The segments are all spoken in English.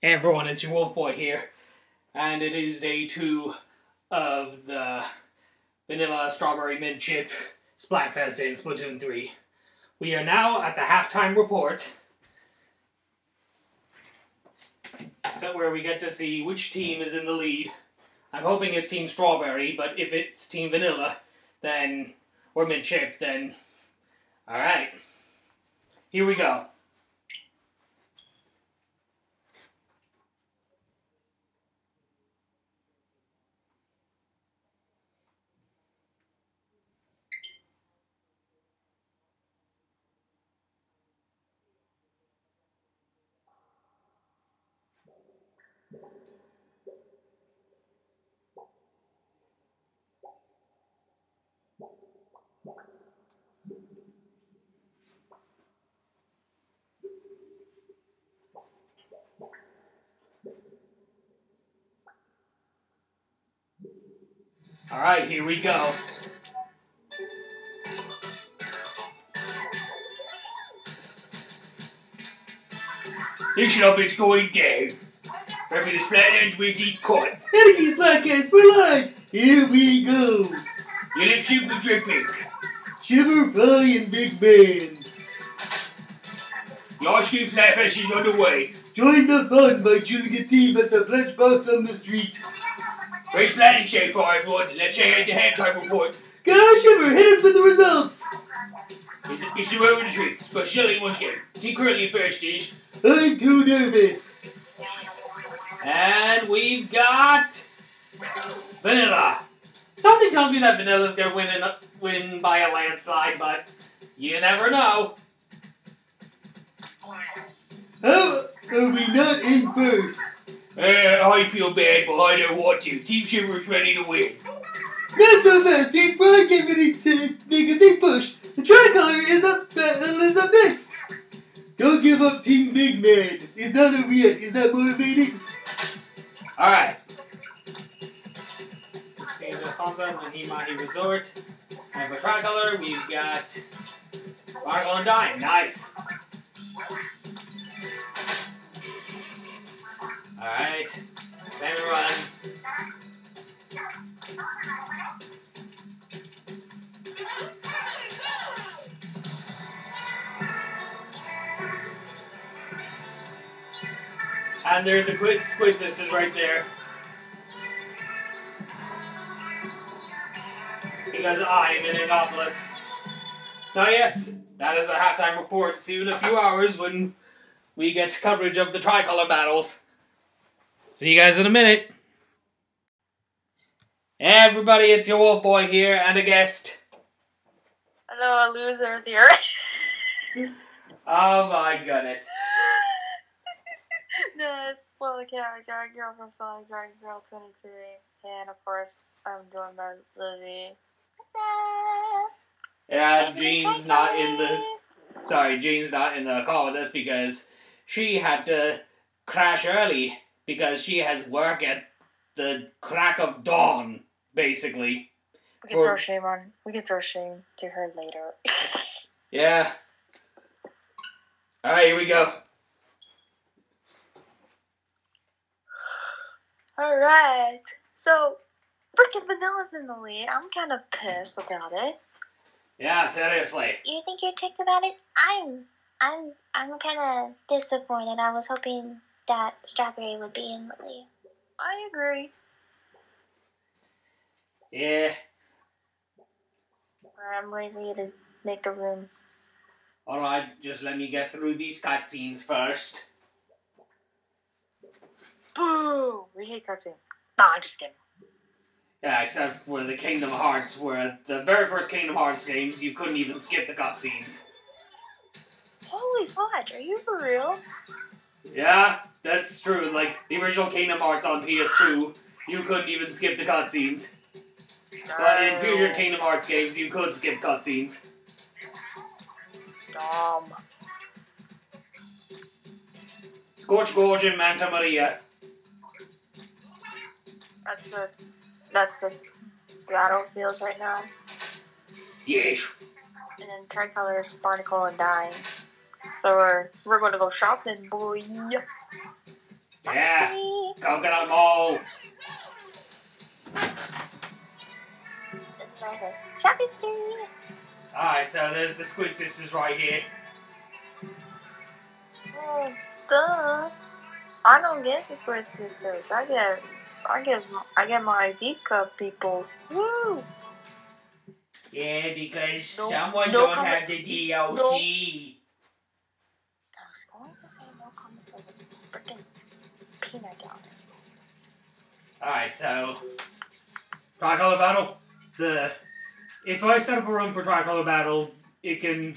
Hey everyone, it's your Wolf Boy here, and it is day two of the Vanilla Strawberry Mint Chip Splatfest in Splatoon 3. We are now at the halftime report, so where we get to see which team is in the lead. I'm hoping it's Team Strawberry, but if it's Team Vanilla, then, or Mint Chip, then, alright. Here we go. Alright, here we go. Listen up, it's going down. Remember the splat ends with deep cut. Enemies podcast for life. Here we go. Your lip soup will drip. Shiver Pie and Big Man. Your stream Splatfest is on the way. Join the fun by choosing a team at the pledge box on the street. Great planning shape for everyone. Let's check out the halftime report. Go Shiver, hit us with the results. It's the road of the truth, but Shelley once again. Team Curly first is. I'm too nervous. And we've got Vanilla. Something tells me that Vanilla's gonna win in, win by a landslide, but you never know. How are we not in first? Uh, I feel bad, but I don't want to. Team Shiver's ready to win. That's so fast. Team Frog get ready to make a big push. The tricolor is up, uh, is up next. Don't give up, Team Big Man. Is that over yet? Is that motivating? Alright. Okay, the Fonza and Mahi-Mahi Resort. And for Tricolor, we've got Barnacle and Dime. Nice. And they're the Squid, Squid Sisters right there. Because I am in Annapolis. So yes, that is the halftime report. See you in a few hours when we get coverage of the tricolor battles. See you guys in a minute. Hey everybody, it's your Wolf Boy here and a guest. Hello, losers here. Oh my goodness. it's Little Cat Dragon Girl from Sonic Dragon Girl 23. And of course, I'm joined by Livy. What's up? Yeah, Jean's not in the sorry, Jean's not in the call with us because she had to crash early because she has work at the crack of dawn, basically. We can Or- throw shame on. We can throw shame to her later. Yeah. Alright, here we go. Alright. So, freaking Vanilla's in the lead. I'm kind of pissed about it. Yeah, seriously. You think you're ticked about it? I'm, I'm, I'm kind of disappointed. I was hoping that Strawberry would be in the lead. I agree. Yeah. I'm waiting for you to make a room. Alright, just let me get through these cutscenes first. Boo! We hate cutscenes. Nah, I'm just kidding. Yeah, except for the Kingdom Hearts, where the very first Kingdom Hearts games, you couldn't even skip the cutscenes. Holy fudge, are you for real? Yeah, that's true. Like, the original Kingdom Hearts on PS2, you couldn't even skip the cutscenes. But in future Kingdom Hearts games, you could skip cutscenes. Dumb. Scorch Gorge and Manta Maria. That's the that's the battlefields right now. Yes. And then tricolor is Barnacle and Dime. So we're we're gonna go shopping, boy. Yeah. Coconut Mall. This is I said. Shopping spree. Alright, so there's the Squid Sisters right here. Oh, duh. I don't get the Squid Sisters. I get, I get, I get my ID cup peoples. Woo! Yeah, because No- someone no don't comment- have the DLC. I was going to say no comment for the freaking peanut gallery. Alright, so tricolor battle. The if I set up a room for tricolor battle, it can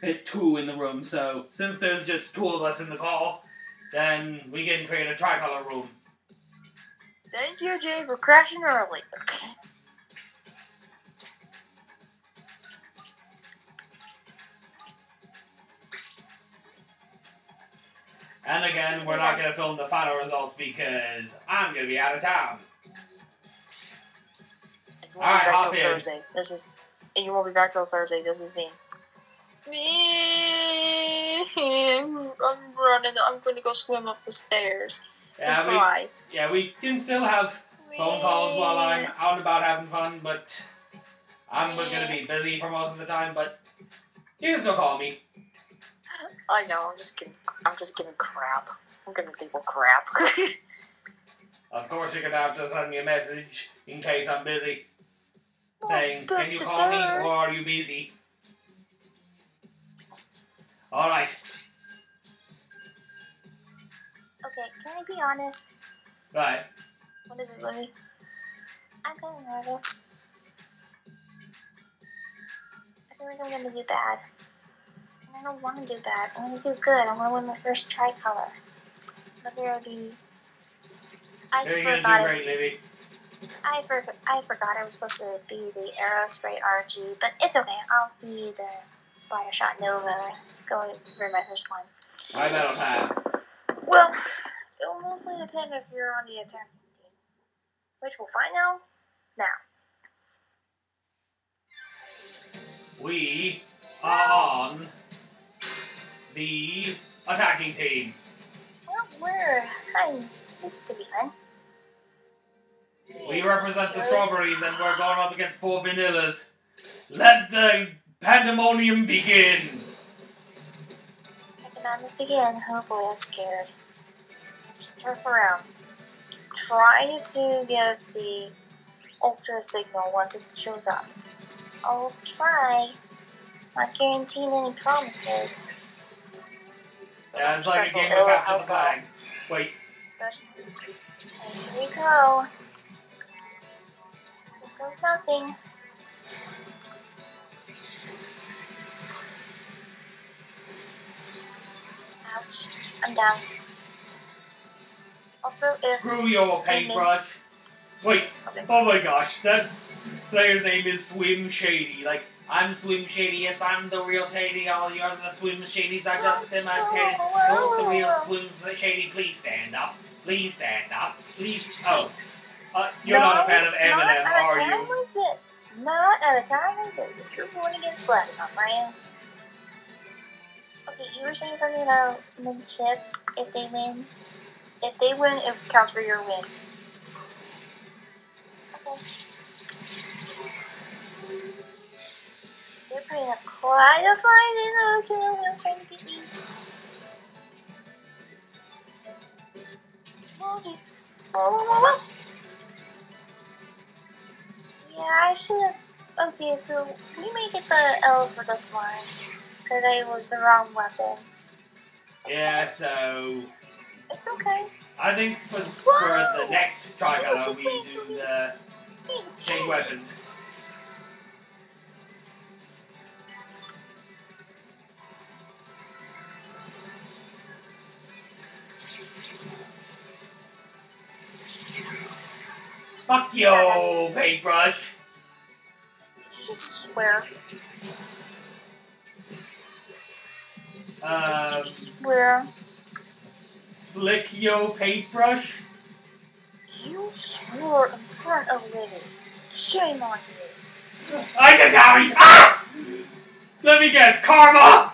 fit two in the room. So since there's just two of us in the call, then we can create a tricolor room. Thank you, Jay, for crashing early. And again, we're not gonna film the final results because I'm gonna be out of town. And you won't Alright, be back hop till in. Thursday. This is, and you won't be back till Thursday. This is me. Me. I'm, I'm running. I'm going to go swim up the stairs Yeah, we cry. yeah we can still have phone calls while I'm out and about having fun, but I'm gonna be busy for most of the time. But you can still call me. I know. I'm just giving. I'm just giving crap. I'm giving people crap. Of course, you're gonna have to send me a message in case I'm busy, oh, saying, "Can you call me or are you busy?" All right. Okay, can I be honest? Right. What is it, Libby? I'm kind of nervous. I feel like I'm gonna do bad. And I don't want to do bad. I want to do good. I want to win my first tricolor. Maybe already. I gonna forgot. it. Libby. I forgot. I forgot I was supposed to be the Aerospray RG, but it's okay. I'll be the Splattershot Nova. Go for my first one. My metal pad. Well, it will mostly depend if you're on the attacking team, which we'll find out now. We are on the attacking team. Well, we're. I'm. This is gonna be fun. We represent the strawberries, and we're going up against four vanillas. Let the pandemonium begin. I cannot this begin. Oh boy, I'm scared. Just turn around. Try to get the ultra signal once it shows up. I'll try. Not guaranteeing any promises. Yeah, it's like a game of capture the flag. Wait, Special- Okay, here we go. Here goes nothing. Ouch. I'm down. Also, if screw your paintbrush. Wait, okay, oh my gosh, that player's name is Swim Shady. Like, I'm Swim Shady, yes, I'm the real Shady, all you are the Swim Shadies, I just imitated. Don't the real Swim Shady, please stand up. Please stand up. Please. Oh. Uh, you're not a fan of Eminem, are you? not at a are time like this. Not at a time like this. You're going against Platinum, Ryan. Okay, you were saying something about Mint Chip if they win. If they win, it counts for your win. Okay. They're putting up quite a fight in the I was trying to beat me. Oh jeez. Whoa, whoa, whoa, whoa. Yeah, I should have. Okay, so we may get the L for this one. Because I was the wrong weapon. Yeah, so. It's okay. I think for, for the next It was tricolor, just we do me. the chain weapons. Fuck you, Yes. paintbrush. Did you just swear? Did Um, you just swear? Flick yo paintbrush. You swore in front of Lily. Shame on you. I just having ah! Let me guess, karma.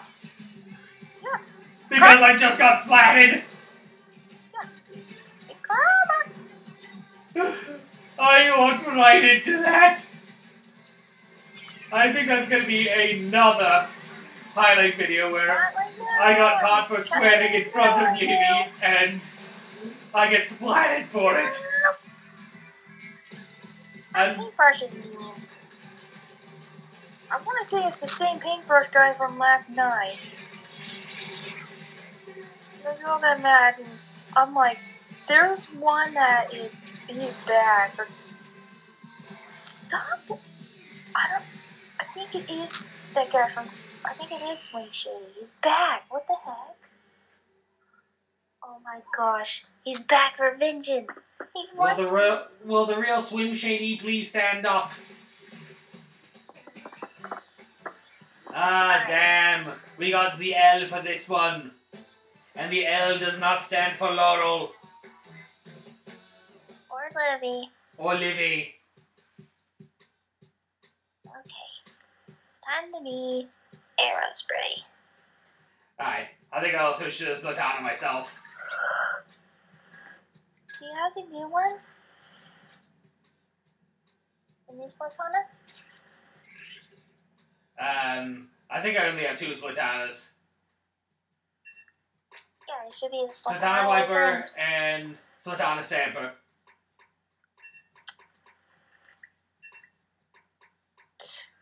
Yeah. Because I just got splatted. Yeah, Karma! I walked right into that. I think that's gonna be another highlight video where Not like that. I got caught for swearing in front of Lily and I get splatted for it. And Paintbrush is mean. I want to say it's the same paintbrush guy from last night. I got that mad, and I'm like, there's one that is he's bad. For... Stop! I don't. I think it is that guy from. I think it is Swim Shady. He's back. What the heck? Oh my gosh, he's back for vengeance. He will the real will the real Swim Shady please stand up? Ah damn. We got the L for this one. And the L does not stand for Laurel or Livy. or Livy. Time to be Aerospray. Alright. I think I also should have split out on myself. Do you have the new one? The new Splatana? Um I think I only have two Splatanas. Yeah, it should be the Splatana. Splatana Wiper and Splatana Stamper.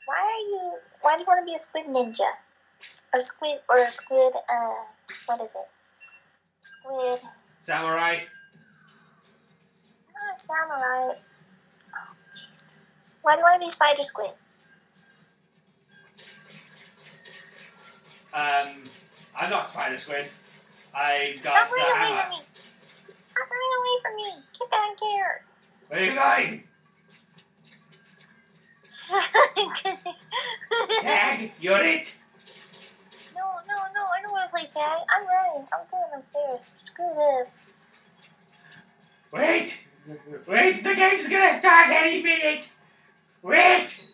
Why are you. Why do you want to be a squid ninja? Or squid. Or a squid. Uh. What is it? Squid. Samurai. Not a samurai. Oh, jeez. Why do you want to be spider squid? Um I'm not Spider Squid. I got Stop running away from me! Stop running away from me! Get back here! Where are you going? Tag, you're it. No, no, no, I don't want to play tag. I'm running. I'm going upstairs. Screw this. Wait! Wait, the game's gonna start any minute! Wait!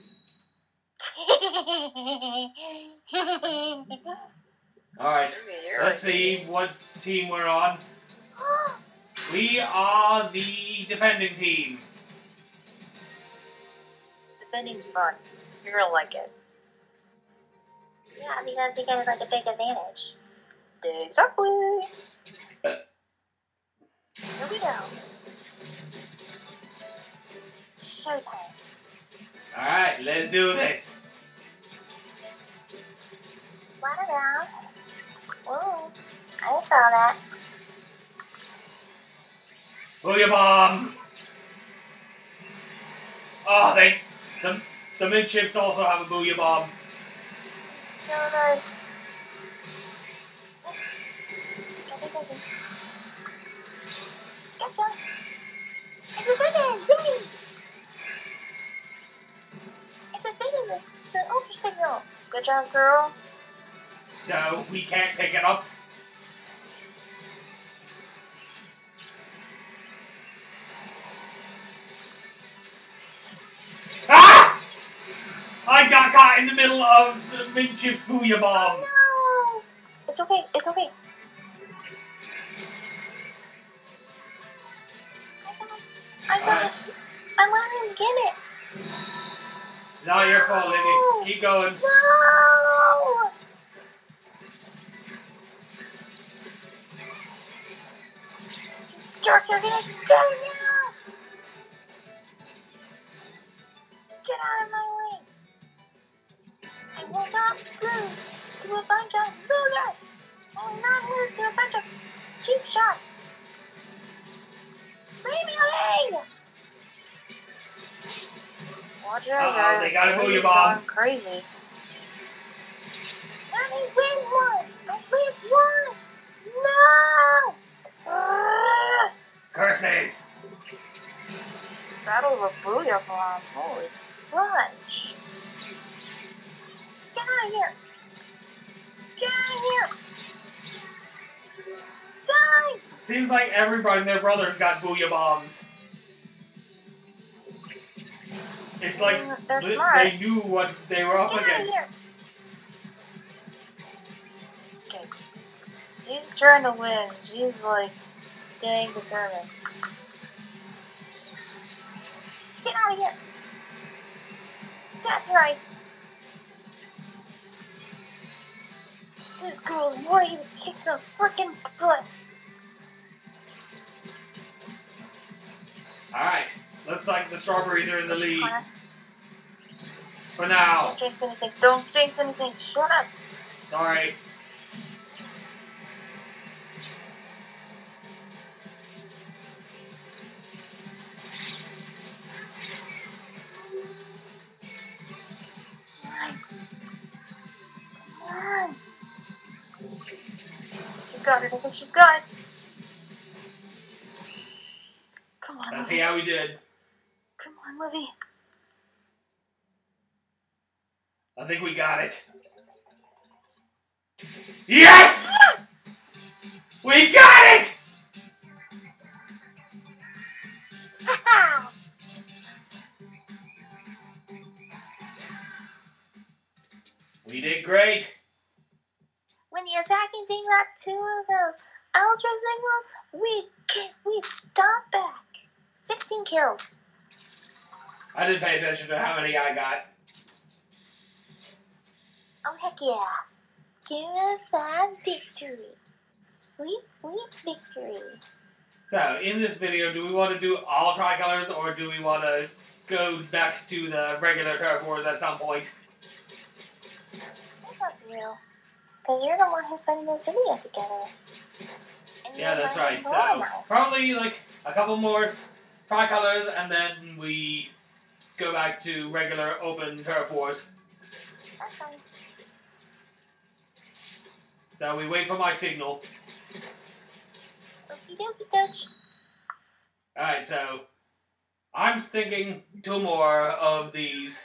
Alright, let's see what team we're on. We are the defending team. Defending's fun. You're gonna like it. Yeah, because they get like a big advantage. Exactly. Here we go. Showtime. Alright, let's do this. Splatter down. Whoa. I saw that. Booyah bomb! Oh, they. The, the Mint Chips also have a booyah bomb. So does. I think I do. Gotcha. It's defending! Yay! It's defending this the ultra signal. Good job, girl. So we can't pick it up. I got caught in the middle of the Mint Chip's booyah bomb. Oh, no! It's okay, it's okay. I got I got Alright. I let him get it. Not your fault, Lily. Keep going. No! Jerks are gonna get it now! Get out of my way! I will not lose to a bunch of losers! I will not lose to a bunch of cheap shots! Leave me alone! Watch out, guys. they got a booyah He's bomb. Crazy. Let me win one! At least one! No! Ugh. Curses. Battle of Booyah Bombs. Holy fudge. Get out of here! Get out of here! Die! Seems like everybody and their brothers got booyah bombs. It's like They're th- smart. they knew what they were up Get out of against. here! Okay. She's trying to win. She's like dang determined. Get out of here! That's right! This girl's ready to kick some freaking butt! Alright. Looks like the strawberries are in the lead for now. Don't jinx anything. Don't jinx anything. Shut up! Sorry. Got it. I think she's got it. Come on, Let's see how we did. Come on, Livy. I think we got it. Yes! Yes! We got it! We did great. When the attacking team got two of those ultra signals, we can we stop back. 16 kills. I didn't pay attention to how many I got. Oh heck yeah. Give us that victory. Sweet, sweet victory. So, in this video, do we want to do all tricolors or do we want to go back to the regular wars at some point? It's up to you. Because you're the one who's putting this video together. And Yeah, that's right. So, probably like a couple more tricolors and then we go back to regular open turf wars. That's fine. So, we wait for my signal. Okie dokie, coach. Alright, so I'm thinking two more of these.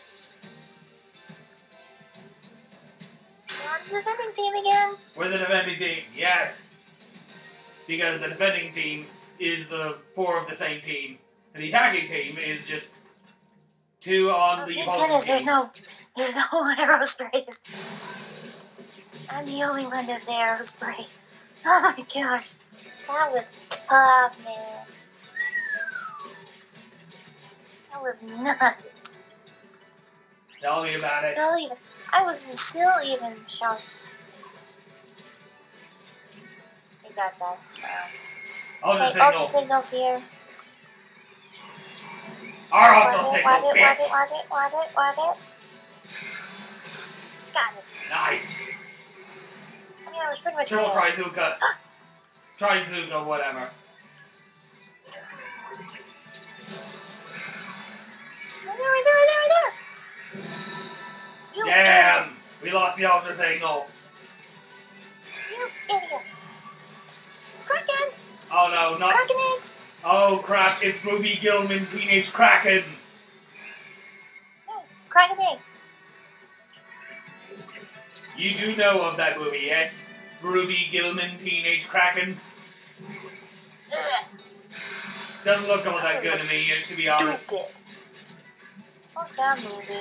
On the defending team again. We're the defending team, yes. Because the defending team is the four of the same team. And the attacking team is just two on Oh, the thank goodness, there's no, there's no Aerosprays. I'm the only one with the Aerospray. Oh my gosh, that was tough, man. That was nuts. Tell me about it. Still even, I was still even shocked. You got that. I'll Okay, ultra signals here. Our auto it, signal, watch it, watch it, watch it, watch it, watch it. Got it. Nice. I mean, I was pretty much Triple there. Trizooka. Trizooka, whatever. Right there, right there, right there. You Damn! idiot! We lost the ultra signal. You idiot! Kraken! Oh no, not. Kraken eggs! Oh crap, it's Ruby Gillman, Teenage Kraken. Thanks. Kraken eggs. You do know of that movie, yes? Ruby Gillman, Teenage Kraken. Ugh. Doesn't look all that good to me, to be honest. Stupid. Fuck that movie.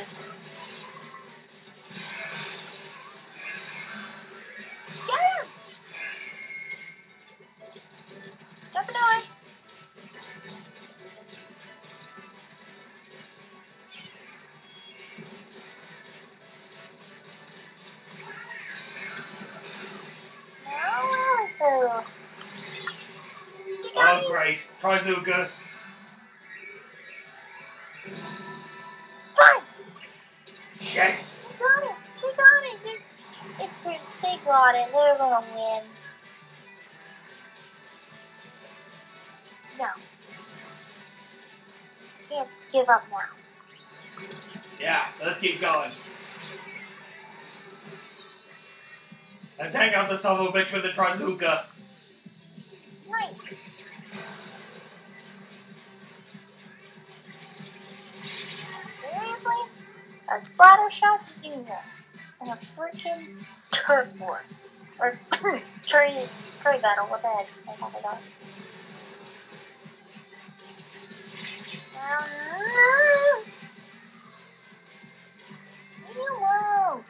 Get him! Jumping on! Now, got Oh great, Trizooka. Fight! Shit. They got it! They got it! It's pretty, they got it. They're gonna win. No. Can't give up now. Yeah, let's keep going. And take out the son of a bitch with the Trizooka. Nice. Seriously? A splatter shot junior and a freaking turf war. Or tree tree battle, what the heck? That's they got. Ah! Leave me alone.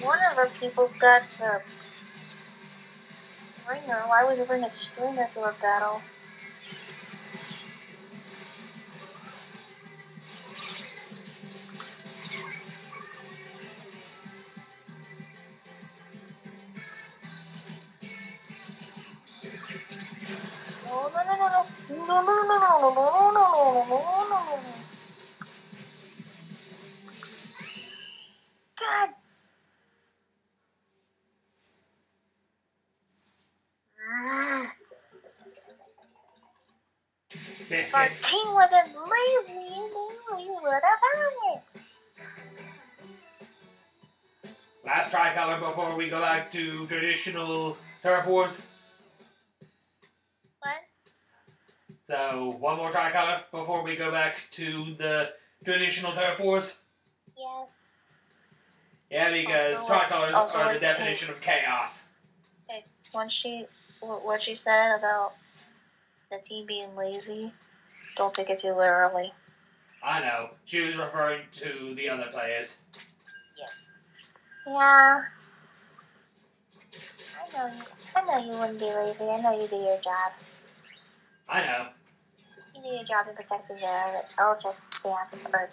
One of our people's got some Stringer? Why would you bring a stringer to a battle? 14 wasn't lazy, then we would have had it. Last tricolor before we go back to traditional turf wars. What? So, one more tricolor before we go back to the traditional turf wars? Yes. Yeah, because also, tricolors also, are the definition hey, of chaos. Hey, when she, what she said about the team being lazy, don't take it too literally. I know. She was referring to the other players. Yes. Yeah. I know you. I know you wouldn't be lazy. I know you do your job. I know. You do your job in protecting the Ultra Stamp or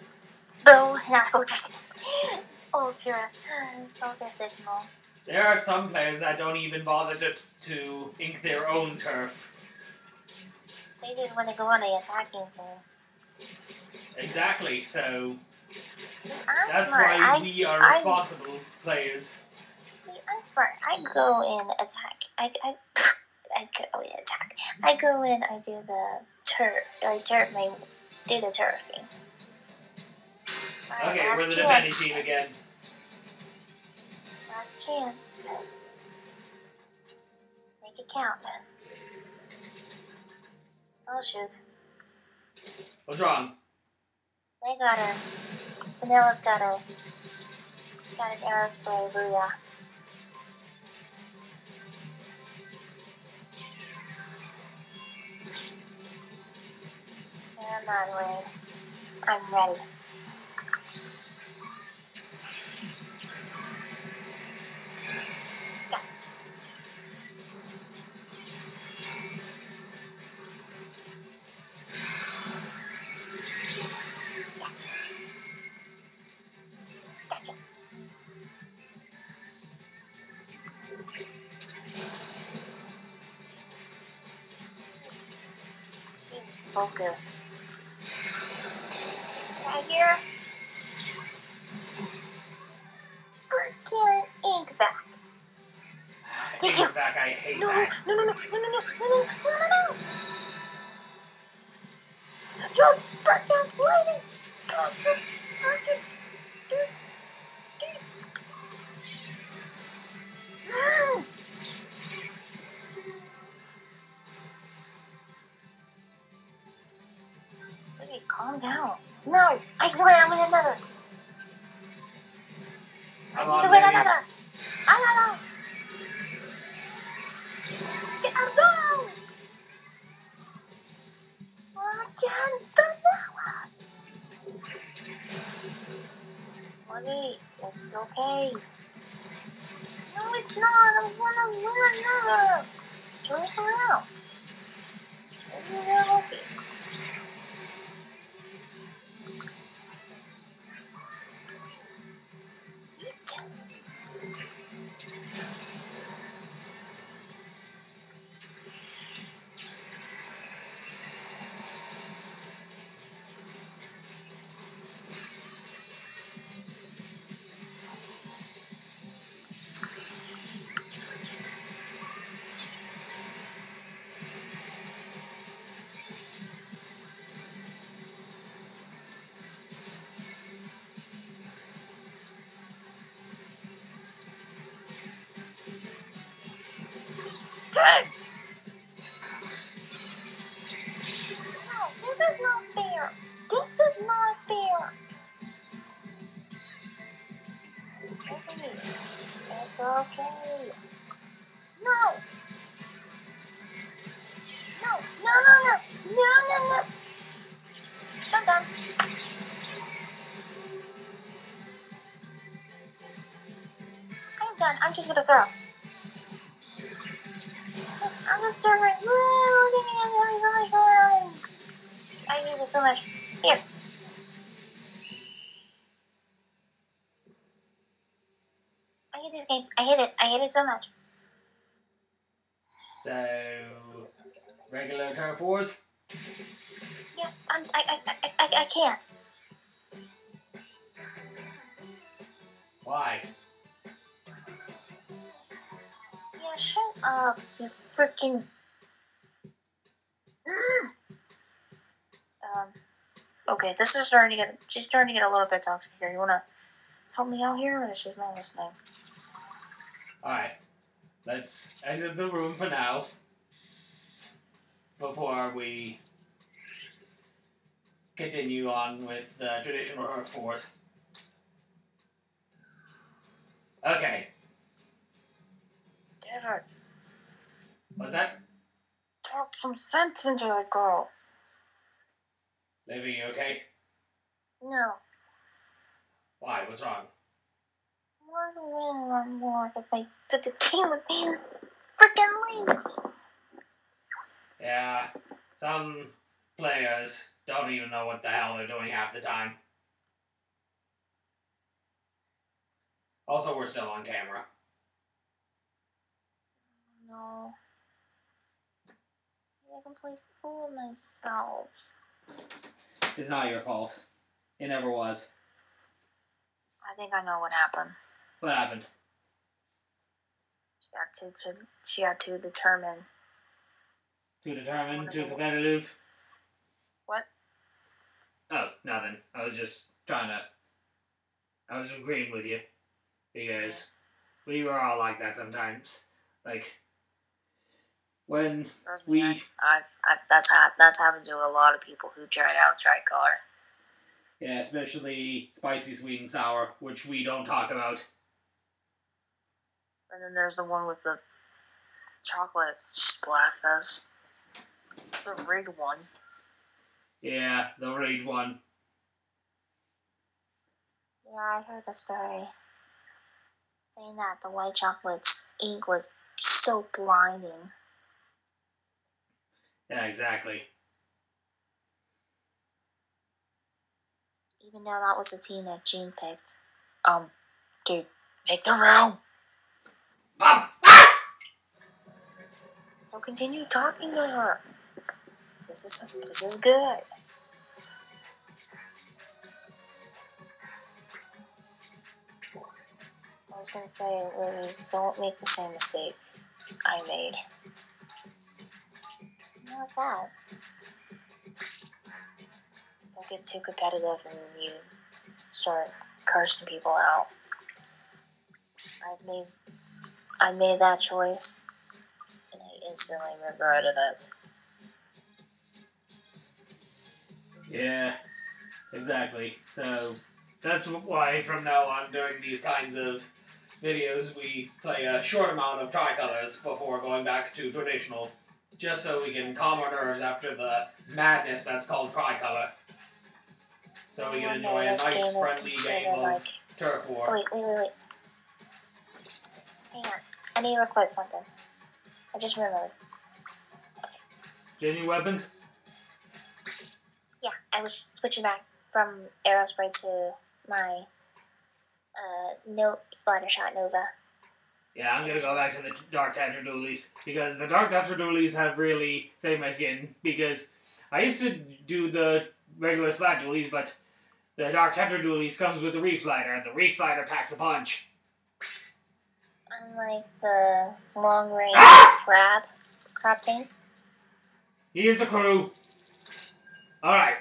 no, not Ultra Stamp. Ultra, Ultra Signal. There are some players that don't even bother to, to ink their own turf. They just want to go on the attacking team. Exactly, so I'm that's smart. why I we are I- responsible players. see. I'm smart. I go in attack. I I I go in attack. I go in. I do the turf. I turf my do the turfing. Okay, we're the defending team again. Last chance. Make it count. Oh shoot. What's wrong? They got her. Vanilla's got her. Got an Aerospray, booyah. I'm not ready. I'm ready. Yes. No, it's not. I want to win okay. No. No, no, no, no, no, no, no. I'm done. I'm done. I'm just gonna throw. I'm just. Woo, look at me! I'm having so much. I hate this so much. Here. I hate this game. I hate it. I hate it so much. So, regular turf wars? Yeah, I'm, I, I, I, I, I can't. Why? Yeah, shut up, you freaking. um. Okay, this is starting to get. She's starting to get a little bit toxic here. You wanna help me out here, or she's not listening? Alright. Let's exit the room for now. Before we continue on with the traditional turf wars. Okay. David, What's that? talk some sense into that girl. Livy, you okay? No. Why? What's wrong? Do we want more but my but the team would be freaking lazy? Yeah, some players don't even know what the hell they're doing half the time. Also, we're still on camera. No. I complete fool myself. It's not your fault. It never was. I think I know what happened. What happened? She had to, to she had to determine Too determined, too competitive? what Oh, nothing. I was just trying to. I was agreeing with you. Because we were all like that sometimes. Like, when we. I've, I've that's hap- that's happened to a lot of people who tried out tricolor. Yeah, especially spicy, sweet, and sour, which we don't talk about. And then there's the one with the chocolate splatfest. The rigged one. Yeah, the raid one. Yeah, I heard the story. Saying that the white chocolate's ink was so blinding. Yeah, exactly. Even though that was the team that Jean picked. Um, dude, make the room. Mom! So continue talking to her. This is this is good. I was gonna say, Lily, don't make the same mistake I made. What's that? Don't get too competitive and you start cursing people out. I've made I made that choice and I instantly regretted it. Yeah, exactly. So that's why from now on, during these kinds of videos, we play a short amount of tricolors before going back to traditional, just so we can calm our nerves after the madness that's called tricolor. So we can enjoy a nice, game friendly game of like turf Oh, war. wait, wait, wait, wait. Hang on. I need to record something. I just remembered. Any weapons? Yeah, I was just switching back from Aerospray to my uh no splatter shot Nova. Yeah, I'm gonna go back to the Dark Tetradualies because the Dark Tetradualies have really saved my skin because I used to do the regular Splat Dualies, but the Dark Tetradualies comes with the Reef Slider, and the Reef Slider packs a punch. Unlike the long range Ah! crab crab tank. Here's the crew. Alright,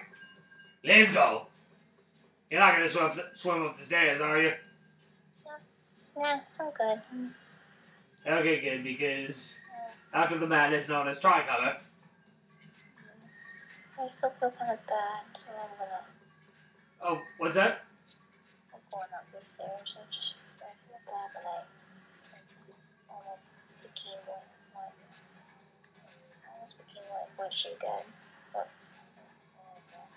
let's go. You're not gonna swim up the, swim up the stairs, are you? No, nah, I'm good. Okay, good, because after the madness known as Tricolor, I still feel kind of bad, so I'm gonna oh, what's that? I'm going up the stairs. I just what what. But oh.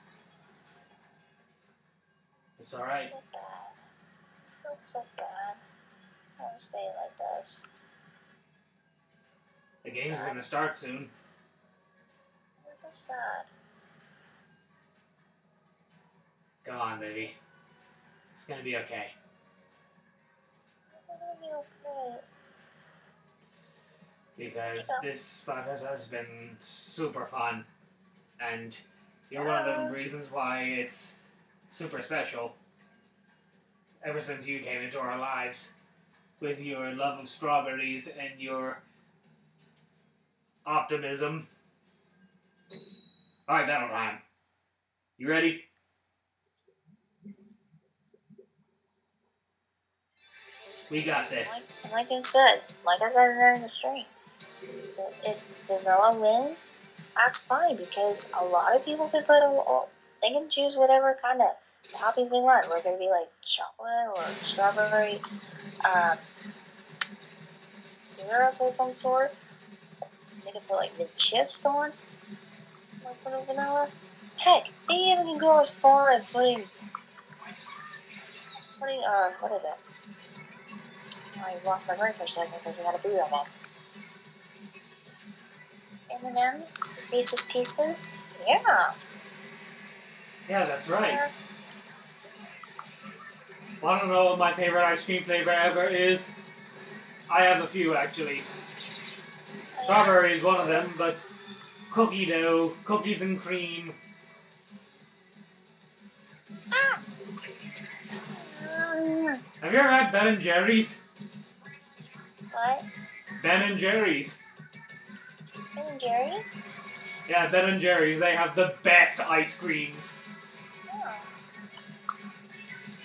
It's alright. Feel bad. Feel so bad. I want to stay like this. The game's Sad. gonna start soon. I'm so sad. Come on, baby. It's gonna be okay. It's gonna be okay. Because this podcast has been super fun. And you're one of the reasons why it's super special. Ever since you came into our lives with your love of strawberries and your optimism. Alright, battle time. You ready? We got this. Like, like I said, like I said during the stream, if Vanilla wins, that's fine because a lot of people can put a, they can choose whatever kind of toppings they want. Whether it be like chocolate or strawberry, um, syrup of some sort. They can put like the chips on, like the vanilla. Heck, they even can go as far as putting, putting uh, what is it? I lost my brain for a second because we had a boot on that. M&M's, Reese's Pieces. Yeah. Yeah, that's right. Want to know what my favorite ice cream flavor ever is? I have a few actually. Strawberry is one of them, but cookie dough, cookies and cream. Mm, Have you ever had Ben and Jerry's? what? Ben and Jerry's. Ben and Jerry? Yeah, Ben and Jerry's. They have the best ice creams. Oh.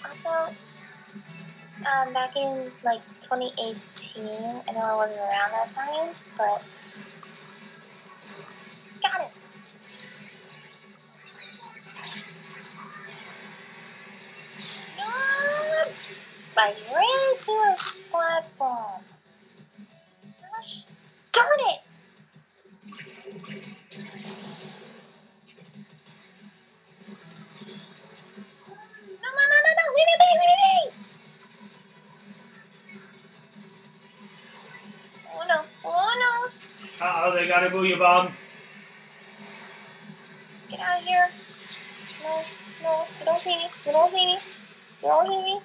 Also, um, back in like 2018, I know I wasn't around that time, but got it. No! I ran into a splat bomb. Gosh, darn it! Oh! Uh oh, they got a booyah bomb. Get out of here! No, no! You don't see me! You don't see me! You don't see me!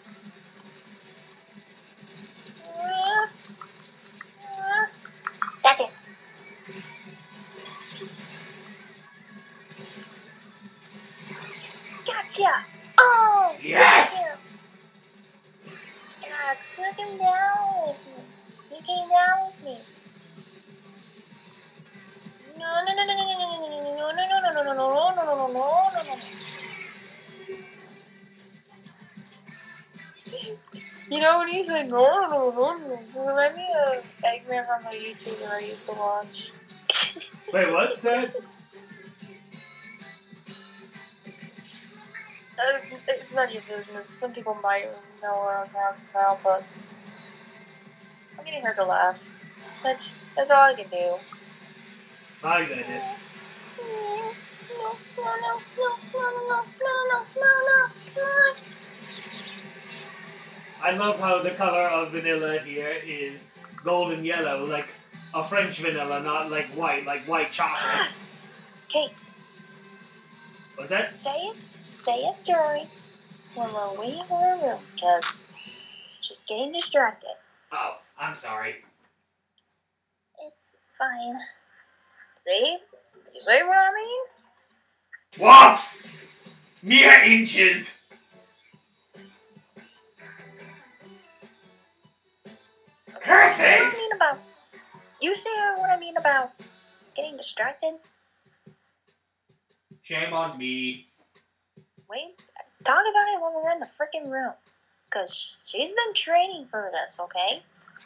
That's it. Gotcha! Oh! Yes! got him. And I took him down with me. He came down with me. You know when you say no, no, no, no, no, you remind me of Eggman from the YouTuber I used to watch. Wait, what's that? Uh, it's, it's none of your business. Some people might know what I'm talking about, but I'm getting her to laugh. That's that's all I can do. My goodness. No, no, no, no, no, no, no, no, no, no, no. I love how the color of vanilla here is golden yellow, like a French vanilla, not like white, like white chocolate. Okay, What's that? say it, say it during when we're waiting for a room, cause she's getting distracted. Oh, I'm sorry. It's fine. See? You see what I mean? Whoops! Mere inches! Curses! You know what I mean about? You see what I mean about getting distracted? Shame on me. Wait, talk about it when we're in the freaking room. Cause she's been training for this, okay?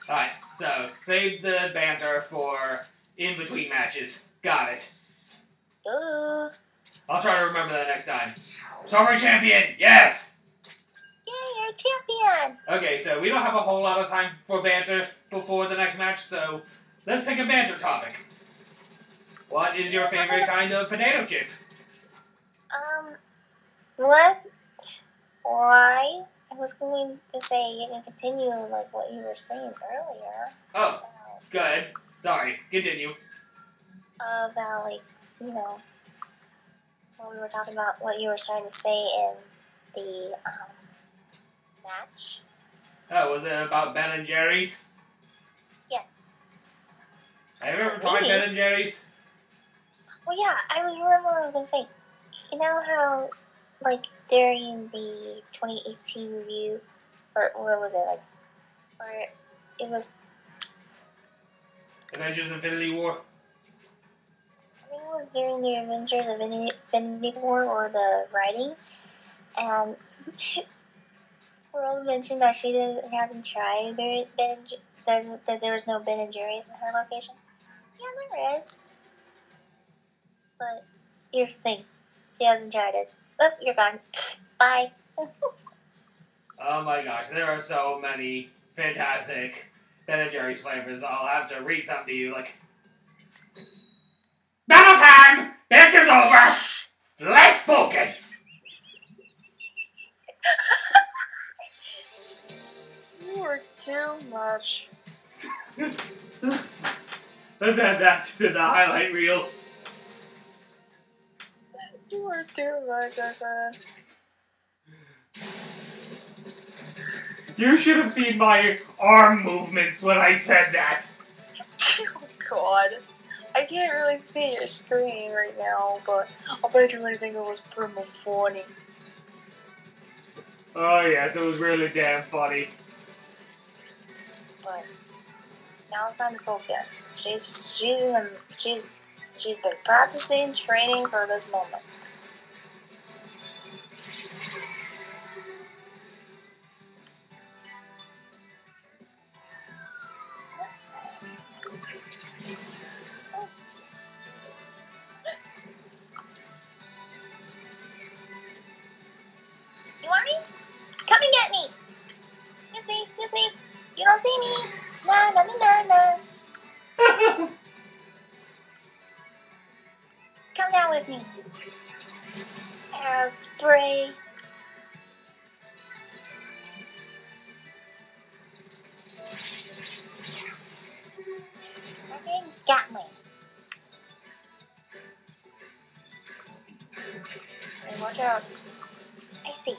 Alright, so save the banter for in between matches. Got it. Duh. I'll try to remember that next time. Strawberry champion! Yes! Yay, you're a champion! Okay, so we don't have a whole lot of time for banter before the next match, so let's pick a banter topic. What is your favorite kind of potato chip? Um, what? Why? I was going to say you can continue like what you were saying earlier. Oh, good. Sorry, continue. about like you know what we were talking about, what you were starting to say in the um, match. Oh, was it about Ben and Jerry's? Yes. Have you ever tried Ben and Jerry's? Well, yeah, I remember what I was gonna say. You know how, like during the 2018 review, or what was it like, or it was Avengers of Infinity War? I think it was during the Avengers Infinity Infinity War or the writing, and Pearl mentioned that she didn't hasn't tried Ben Ben that, that there was no Ben and Jerry's in her location. Yeah, there is, but here's the thing, she hasn't tried it. Oh, you're gone. Bye. Oh my gosh, there are so many fantastic Ben and Jerry's flavors. I'll have to read something to you. Like, battle time! Match is over. Let's focus. You are too much. Let's add that to the highlight reel. You are too much, friend. You should have seen my arm movements when I said that. Oh god. I can't really see your screen right now, but I'll bet you anything it was pretty funny. Oh yes, it was really damn funny. But now it's time to focus. She's she's in the she's she's been practicing, training for this moment. Miss me. You don't see me. Na na na na na. Come down with me. Aerospray. Okay, got me. Hey, watch out. I see.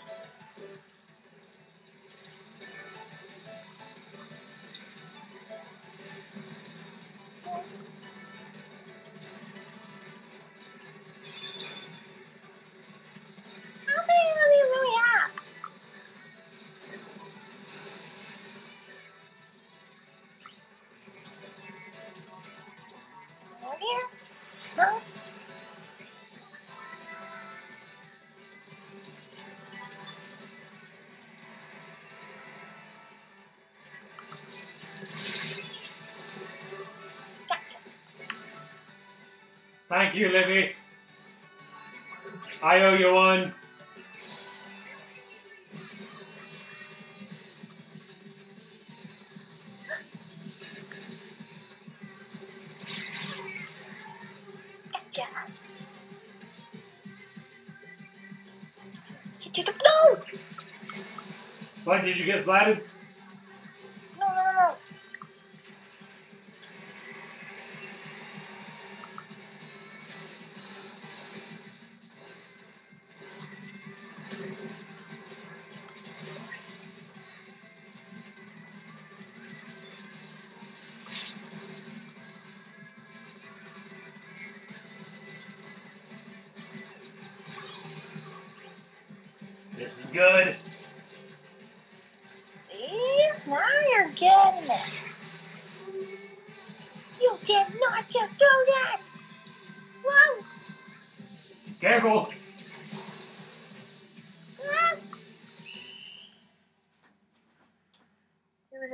You, Livy. I owe you one. Gotcha. Get you to no! What did you get splatted?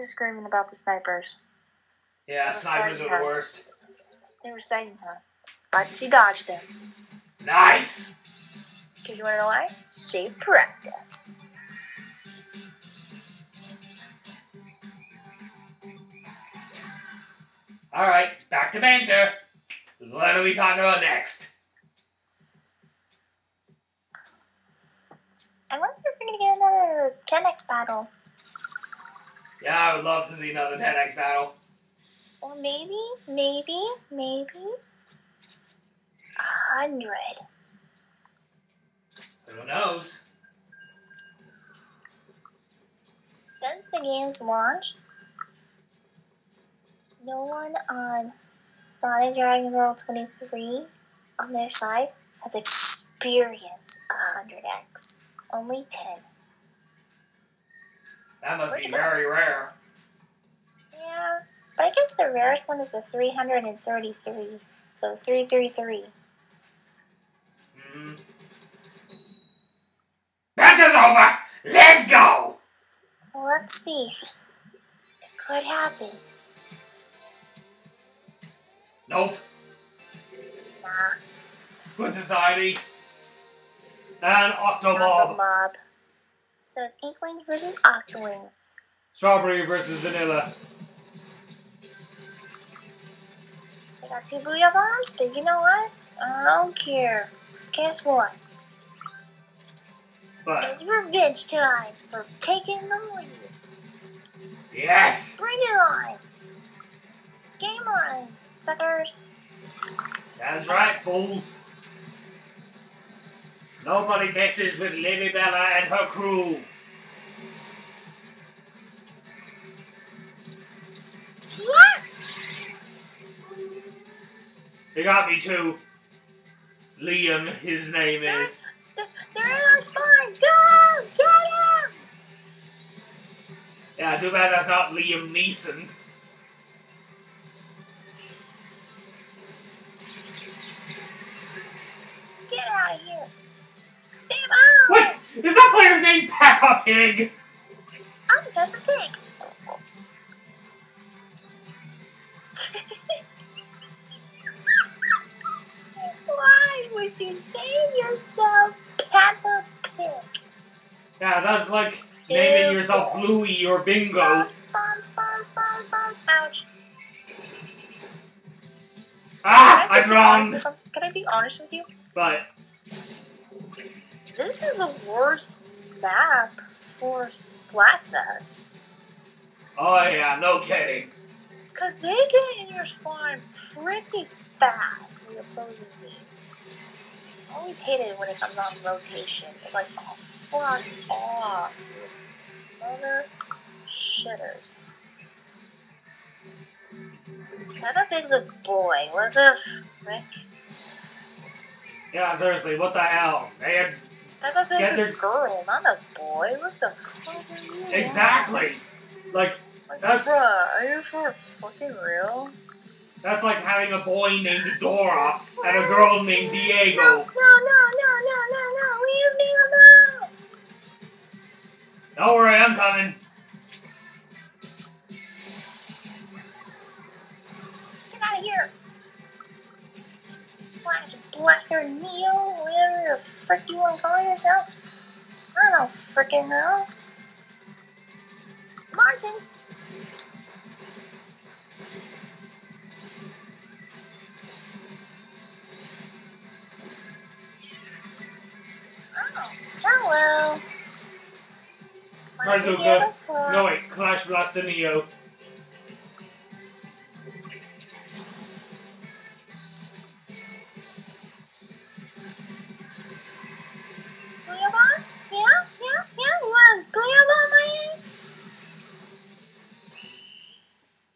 Screaming about the snipers. Yeah, snipers are the her. worst. They were sighting her. But she dodged them. Nice. Because you wanna know why? She practiced. All right, back to banter. What are we talking about next? I wonder if we're gonna get another 10x battle. Yeah, I would love to see another 10x battle. Or maybe, maybe, maybe a hundred. Who knows? Since the game's launch, no one on Sonic Dragon World 23 on their side has experienced a 100x. Only 10. That must be very rare. Yeah, but I guess the rarest one is the 333. So 333. Hmm. Match is over! Let's go! Let's see. It could happen. Nope. Nah. Squid Society. And Octomob. Mob. So it's Inklings versus Octolings. Strawberry versus Vanilla. I got two Booyah Bombs, but you know what? I don't care. guess what? But, It's revenge time for taking the lead. yes! Bring it on! Game on, suckers! That's right, fools. Nobody messes with Lady Bella and her crew. What? They got me too. Liam, his name They're, is. they're, they're in our spawn! Go! Get him! Yeah, too bad that's not Liam Neeson. Get out of here! Out! Wait, is that player's name Peppa Pig? I'm Peppa Pig. Why would you name yourself Peppa Pig? Yeah, that's like naming yourself Bluey or Bingo. Bombs, bombs, bombs, bombs, bombs. Ouch. Ah, I drowned. Can I be honest with you? But This is a worse map for Splatfest. oh yeah, no kidding. Because they get in your spawn pretty fast, the opposing team. I always hate it when it comes on rotation. It's like, oh, fuck off, mother shitters. Peppa Pig's a boy. What the frick? Yeah, seriously, what the hell? They had Peppa Pig's Yeah, a girl, not a boy. What the fuck are you? exactly like Like, That's- bruh, are you for fucking real? that's like having a boy named Dora and a girl named Diego. No, no, no, no, no, no, no, leave me alone! Don't worry, I'm coming. Get out of here! Flash Blaster Neo, whatever the frick you want to call yourself. I don't frickin' know. Martin! Oh, hello. Hi, Might be Zuka. No wait, Clash Blaster Neo. Yeah, yeah, yeah. You want a booyah bomb my ass?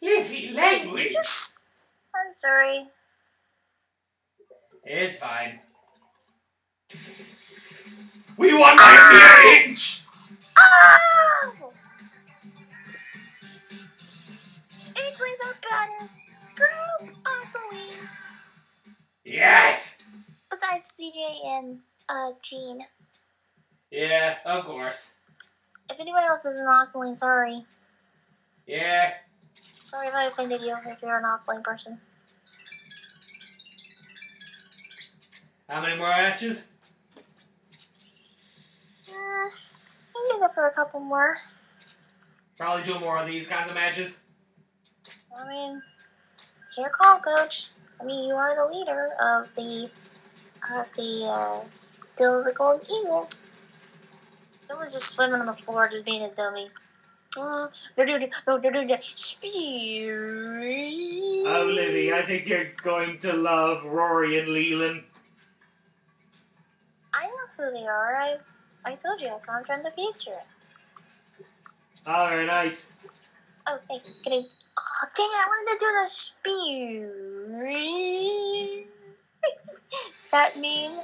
Leafy Did you language. just? I'm sorry. It's fine. We by mere inch. Oh! Are better. Screw off the leads. Yes. Besides CJ and uh Gene. Yeah, of course. If anyone else is an Octoling, sorry. Yeah. Sorry if I offended you if you're an Octoling person. How many more matches? Uh, I'm gonna go for a couple more. Probably two more of these kinds of matches. I mean, it's your call, coach. I mean, you are the leader of the of the uh, Still the Golden Eagles. Someone's just swimming on the floor, just being a dummy. Uh, no, no, no, no, no, no. Oh, Livy, I think you're going to love Rory and Leland. I know who they are. I, I told you I come from the future. Oh, very nice. Oh, hey, can Oh, dang it! I wanted to do the spirit. that mean?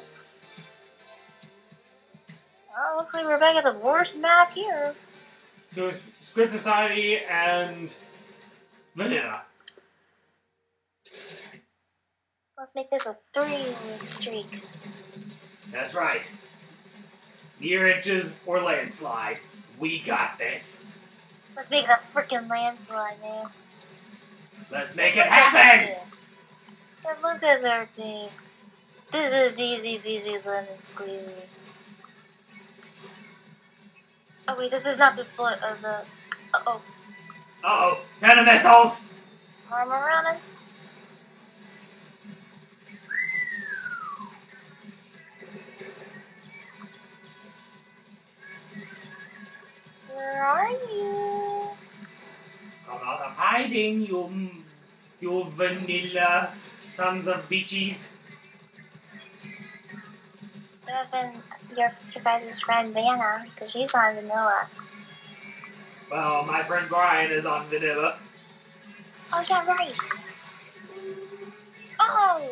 Oh, looks like we're back at the worst map here. So it's Squid Society and Vanilla. Let's make this a three-win streak. That's right. Near inches or landslide. We got this. Let's make a freaking landslide, man. Let's make it happen! Yeah, look at their team. This is easy peasy lemon squeezy. Oh wait, this is not the split of the. Uh oh, Uh oh, Tenta Missiles! arm around it. Where are you? Come out of hiding, you, you vanilla sons of bitches. Devin, your, your guys' friend Vanna, because she's on vanilla. Well, my friend Brian is on vanilla. Oh, yeah, right. Oh!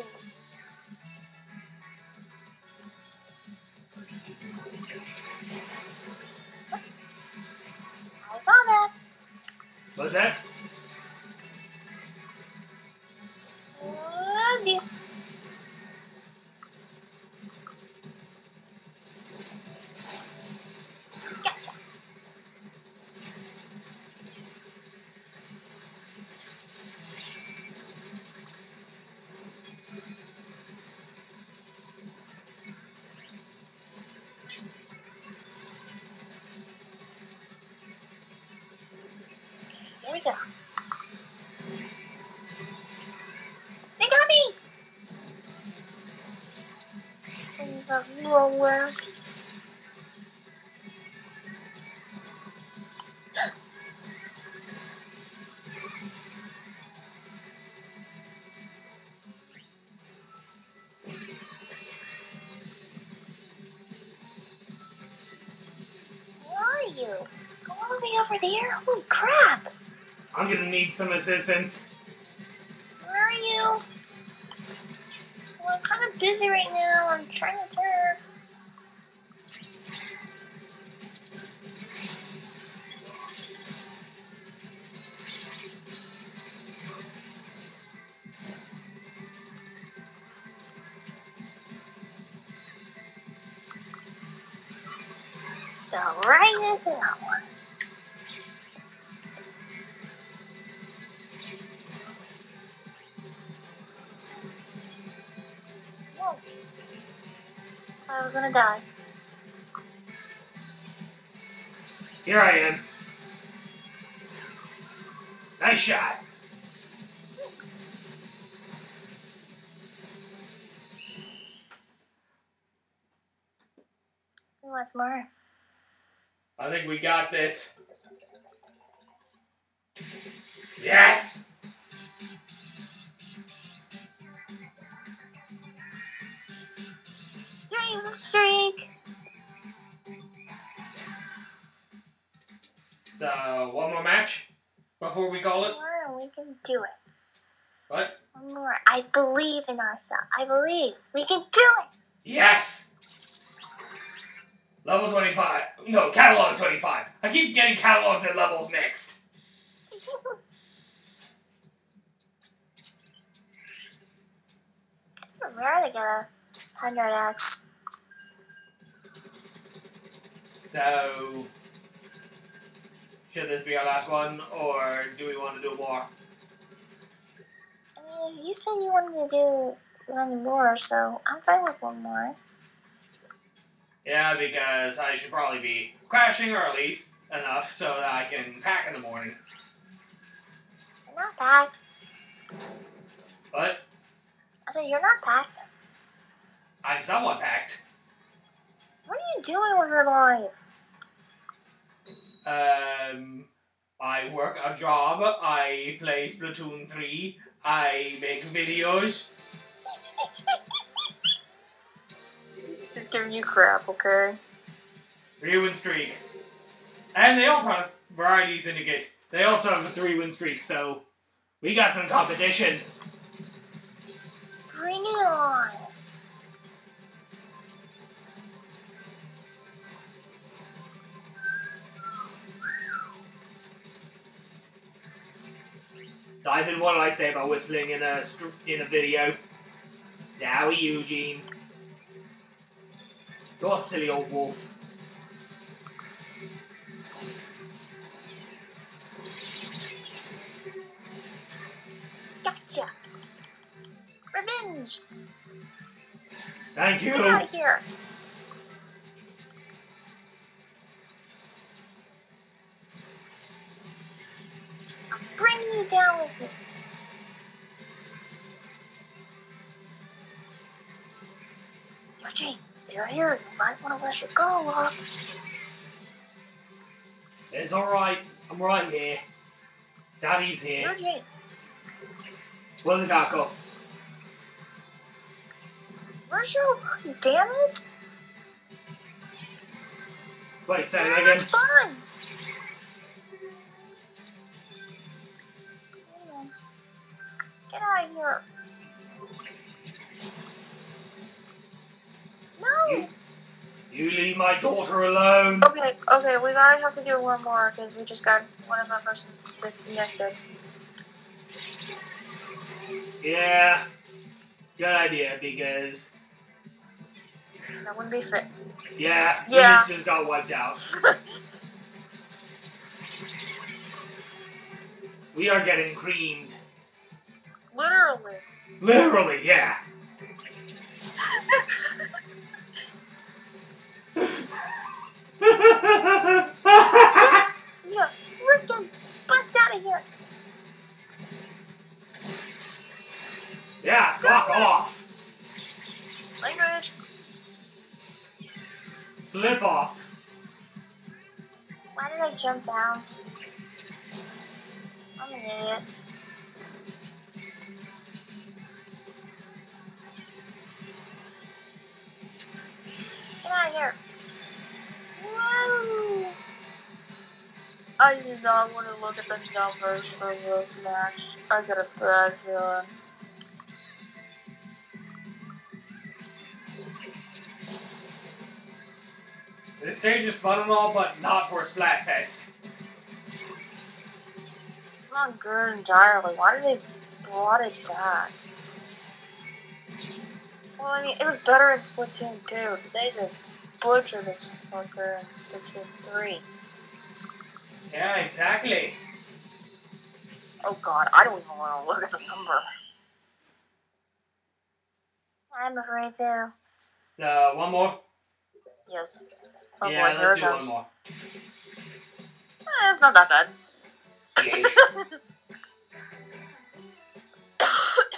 I saw that. What's that? Oh, jeez. Things of nowhere. Where are you? Go all the way over there? Holy crap! I'm gonna need some assistance. Where are you? Well, I'm kind of busy right now. I'm trying to was gonna die. Here I am. Nice shot. Thanks. Who wants more? I think we got this. I believe we can do it. Yes! Level 25. No, catalog 25. I keep getting catalogs and levels mixed. it's kind of rare to get a hundred X. So, should this be our last one, or do we want to do more? I mean, you said you wanted to do one more, so I'm fine with one more. Yeah, because I should probably be crashing early enough so that I can pack in the morning. You're not packed. But I said you're not packed. I'm somewhat packed. What are you doing with your life? Um, I work a job. I play Splatoon 3. I make videos. She's giving you crap, okay? Three win streak. And they also have Variety Syndicate. They also have a three win streak, so we got some competition. Bring it on. Diamond, what did I say about whistling in a in a video? Dowie Eugene. You're a silly old wolf. Gotcha. Revenge. Thank you. Get out of here. I'm bringing you down with me. Eugene, if you're here, you might want to let your guard up. It's alright. I'm right here. Daddy's here. Eugene, Where's the Gakko? where's your damn it? Wait, say that in again. spawn. Get out of here. No. You, you leave my daughter alone. Okay, okay, we gotta have to do one more because we just got one of our persons disconnected. Yeah. Good idea, because That wouldn't be fair. yeah, we Yeah. just got wiped out. We are getting creamed. Literally. Literally, yeah. Rip them butts out of here. yeah, fuck off. Language. Flip off. Why did I jump down? I'm an idiot. Get out of here. Whoa! I do not want to look at the numbers for this match. I got a bad feeling. This stage is fun and all, but not for Splatfest. It's not good entirely. Why did they brought it back? Well, I mean, it was better in Splatoon 2. They just butchered this fucker in Splatoon 3. Yeah, exactly. Oh god, I don't even want to look at the number. I'm afraid to. Uh, one more? Yes. Oh yeah, boy, let's it do one more. Eh, it's not that bad.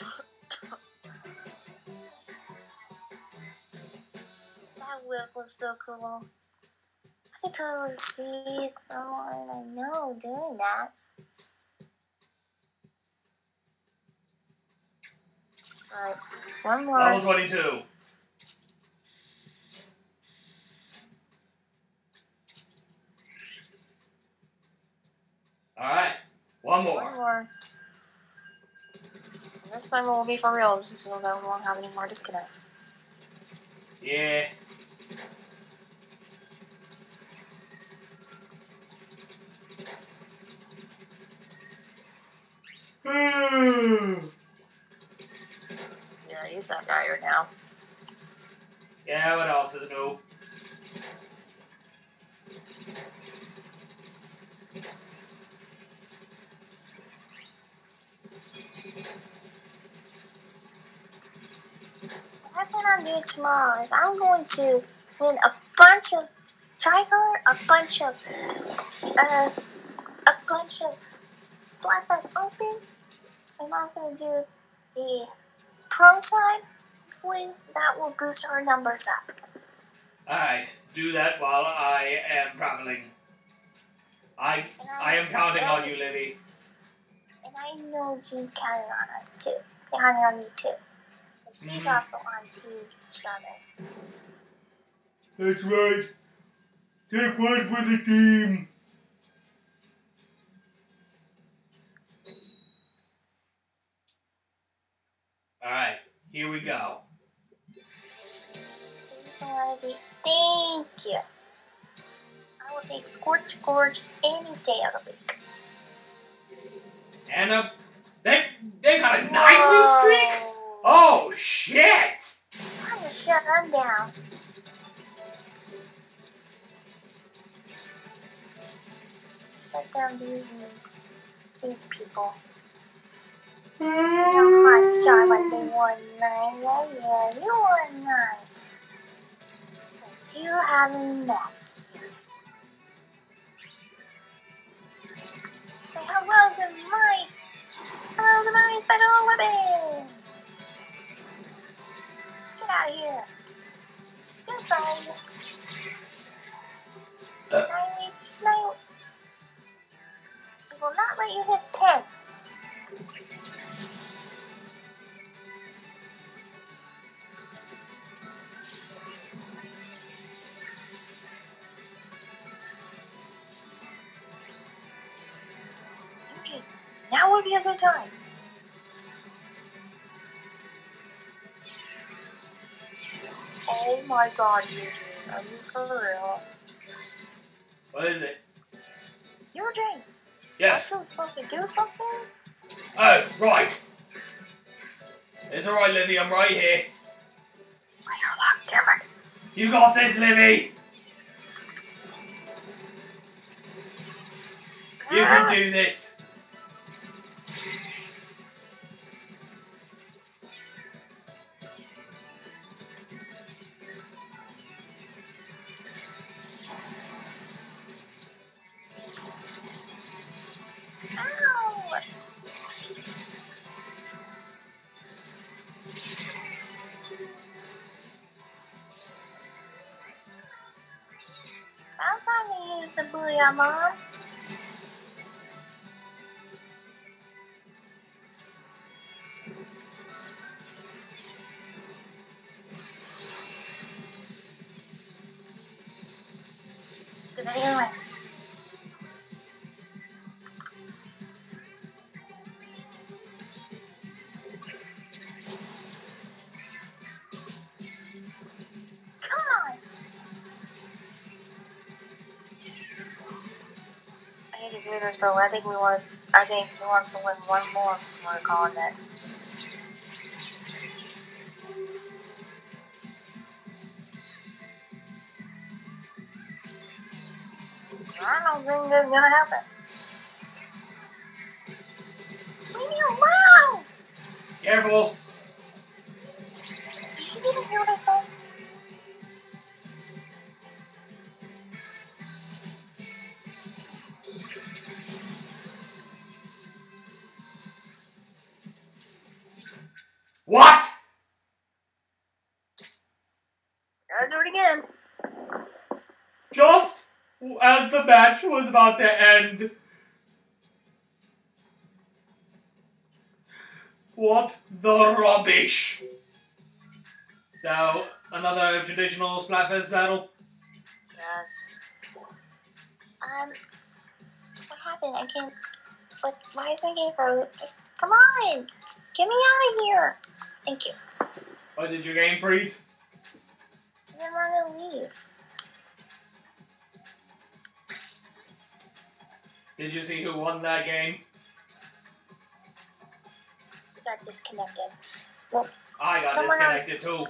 That looks so cool. I can totally see someone I know doing that. Alright, one more. Level 22. Alright, one more. One more. This time it will be for real, since we don't won't have any more disconnects. Yeah. Hmm. Yeah, he's that guy right now. yeah, what else is new? What I plan on doing tomorrow is I'm going to win a bunch of tricolor, a bunch of, uh, a bunch of Splatfest Open. And I'm also going to do the pro side. Hopefully that will boost our numbers up. Alright, do that while I am traveling. I I am counting on you, Livy. And I know Jean's counting on us too. Counting on me too. She's Mhm. also on Team Strawberry. That's right. Take one for the team. All right, here we go. Please don't let it be. Thank you. I will take Scorch Gorge any day of the week. And a they they got a nine win streak. Oh shit! Time to shut them down. Shut down these these people. You know, hot shot like they won nine. Yeah, yeah, you won nine. But you haven't met. Say hello to my hello to my special weapon. Get out of here. Goodbye. Uh. Nine reach nine. We will not let you hit ten. Eugene, now would be a good time. Oh my god, Eugene, are you for real? What is it? Eugene, Yes. you supposed to do something? Oh right. It's all right, Livy. I'm right here. Where's your luck, damn it? You got this, Livy. You can do this. Mom. To but I think we want. I think he wants to win one more. We're calling it. I don't think that's gonna happen. Leave me alone! Careful. Was about to end. What the rubbish! So, another traditional Splatfest battle? Yes. Um, what happened? I can't. What? Why is my game frozen? Come on! Get me out of here! Thank you. Or did your game freeze? And then we're gonna leave. Did you see who won that game? We got disconnected. I got disconnected too.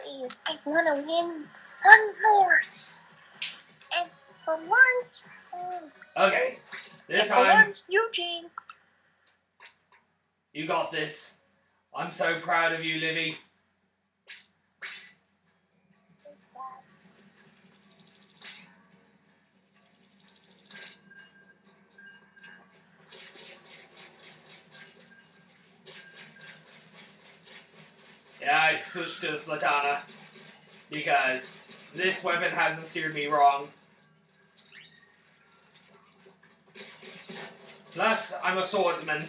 Please, I wanna win one more! And for once, um, Okay. This and for once, Eugene. you got this. I'm so proud of you, Livy. I switched to Splatana because This weapon hasn't steered me wrong. Plus, I'm a swordsman.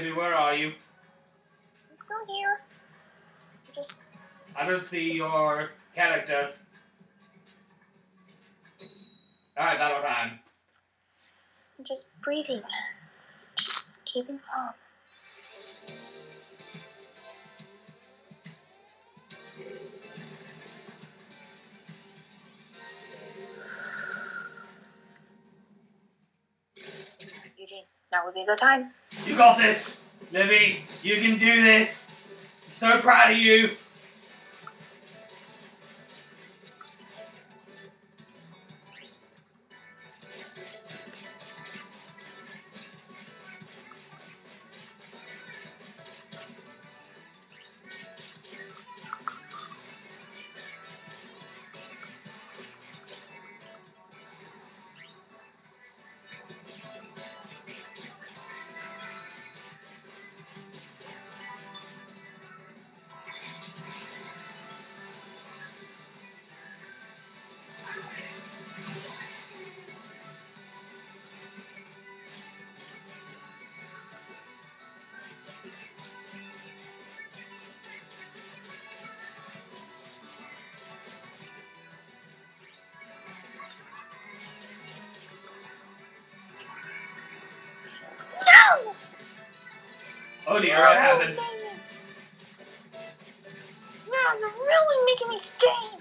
Libby, where are you? I'm still here. Just I don't see your character. Alright, battle time. I'm just breathing. Just keeping calm. Now would be a good time. You got this! Libby, you can do this! I'm so proud of you! Oh dear, what happened? No, you're really making me sting.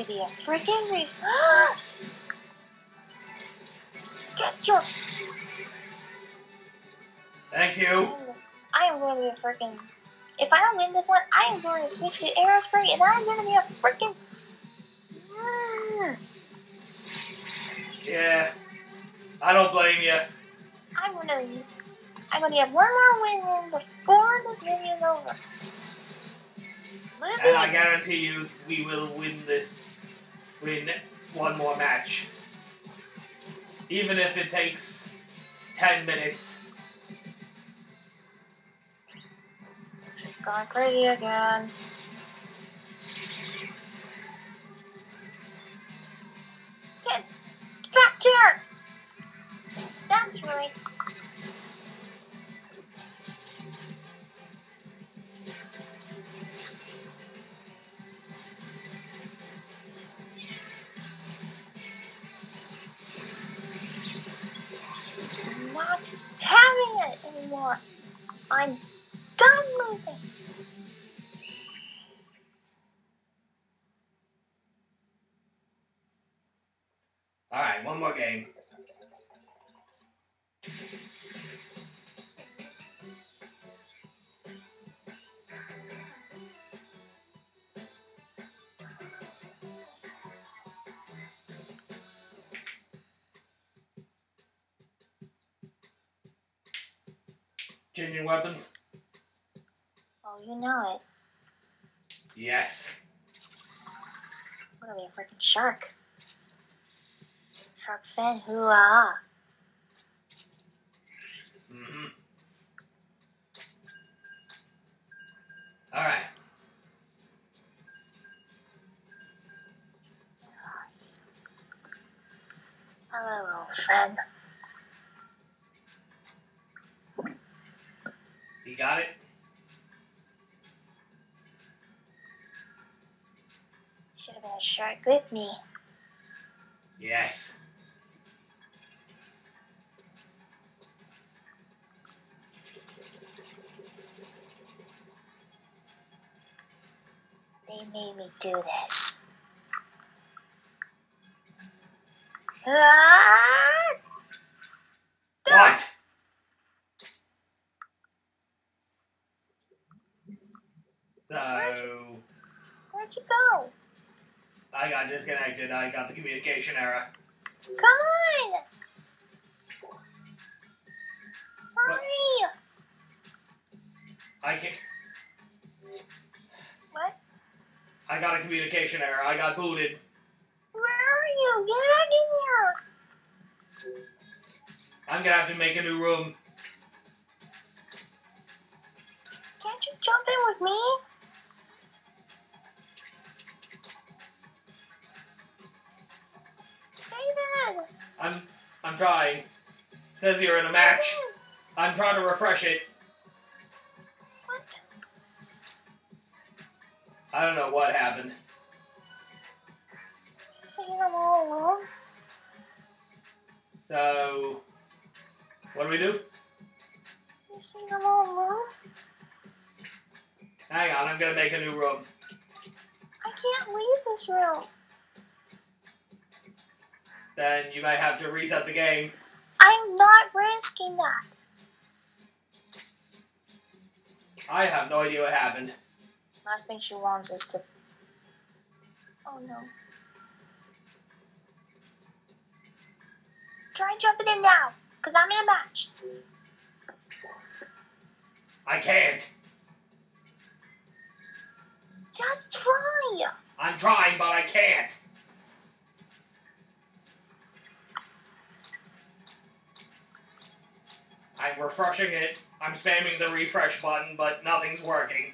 To be a freaking race. Get your. Thank you. I am going to be a freaking. If I don't win this one, I am going to switch to aerospray and I'm going to be a freaking. Yeah. I don't blame you. I'm going to. I'm going to get one more win in before this video is over. And I guarantee you we will win this win one more match. Even if it takes ten minutes. she's gone crazy again. Changing weapons? Oh, you know it. Yes. What are gonna a freaking shark. Shark fin, hoo-ah. Have been a shark with me. Yes. They made me do this. Communication error. Come on! Hurry! I can't. What? I got a communication error. I got booted. Where are you? Get back in here! I'm gonna have to make a new room. Refresh it. What? I don't know what happened. You saying I'm all alone? So what do we do? You saying I'm all alone? Hang on, I'm gonna make a new room. I can't leave this room. Then you might have to reset the game. I'm not risking that. I have no idea what happened. Last thing she wants is to. Oh no. Try jumping in now, because I'm in a match. I can't. Just try. I'm trying, but I can't. I'm refreshing it. I'm spamming the refresh button, but nothing's working.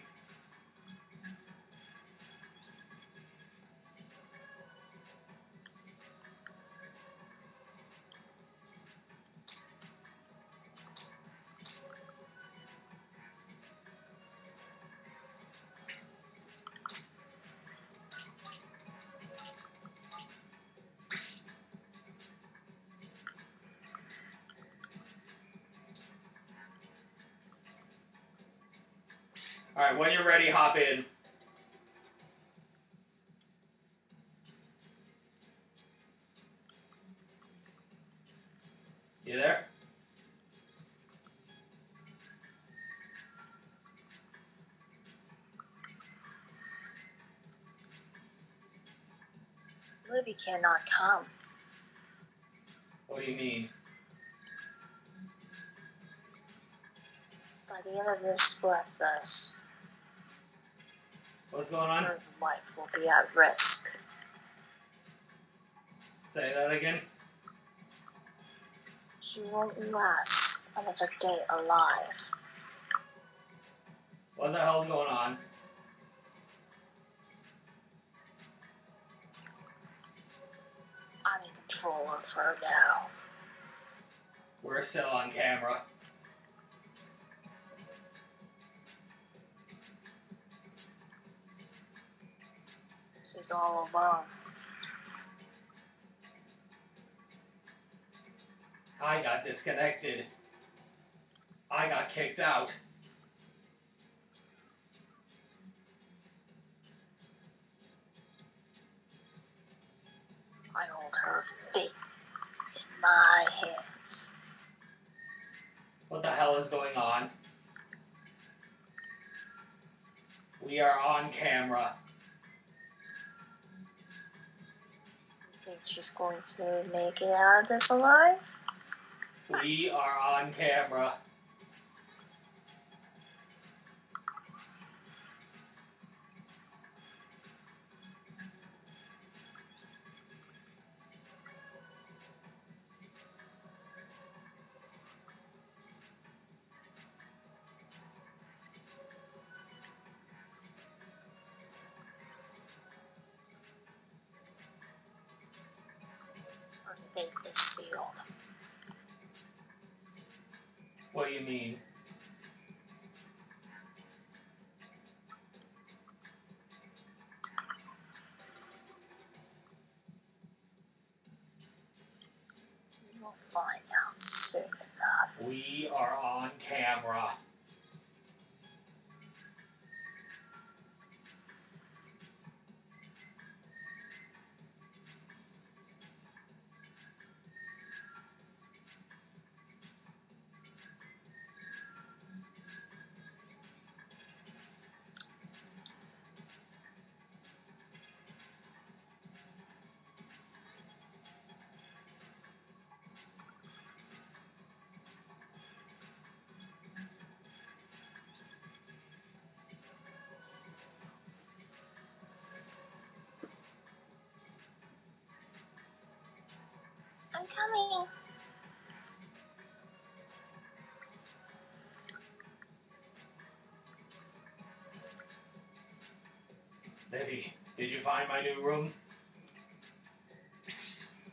Alright, when you're ready, hop in. You there? Livy cannot come. What do you mean? By the end of this breath, thus, What's going on? her life will be at risk. Say that again. She won't last another day alive. What the hell's going on? I'm in control of her now. We're still on camera. She's all alone. I got disconnected. I got kicked out. I hold her fate in my hands. What the hell is going on? We are on camera. Think she's going to make it out of this alive? We are on camera. We I'm coming. Livy, did you find my new room?